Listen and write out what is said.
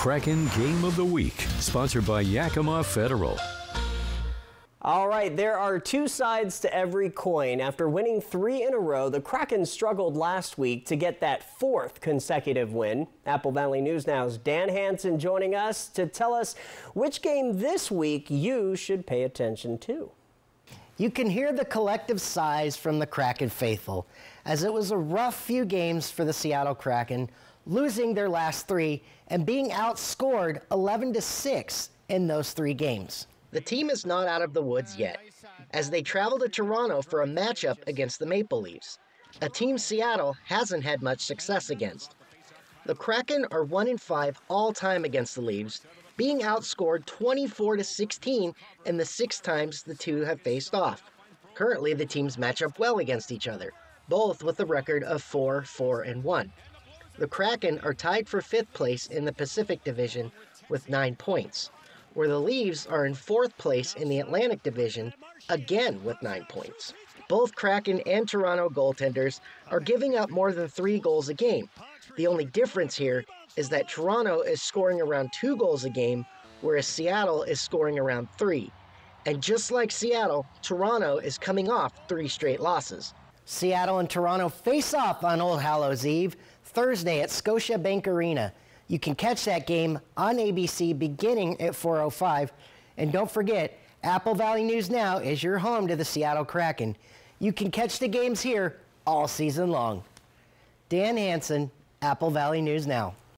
Kraken Game of the Week, sponsored by Yakima Federal. All right, there are two sides to every coin. After winning three in a row, the Kraken struggled last week to get that fourth consecutive win. Apple Valley News Now's Dan Hanson joining us to tell us which game this week you should pay attention to. You can hear the collective sighs from the Kraken faithful, as it was a rough few games for the Seattle Kraken, losing their last three and being outscored 11 to 6 in those three games. The team is not out of the woods yet, as they travel to Toronto for a matchup against the Maple Leafs, a team Seattle hasn't had much success against. The Kraken are 1 in 5 all time against the Leafs, being outscored 24 to 16 in the six times the two have faced off. Currently, the teams match up well against each other, both with a record of 4 4 and 1. The Kraken are tied for fifth place in the Pacific Division with 9 points where the Leafs are in fourth place in the Atlantic Division, again with nine points. Both Kraken and Toronto goaltenders are giving up more than three goals a game. The only difference here is that Toronto is scoring around two goals a game, whereas Seattle is scoring around three. And just like Seattle, Toronto is coming off three straight losses. Seattle and Toronto face off on Old Hallows Eve Thursday at Scotiabank Arena. You can catch that game on ABC beginning at 4:05. And don't forget, Apple Valley News Now is your home to the Seattle Kraken. You can catch the games here all season long. Dan Hanson, Apple Valley News Now.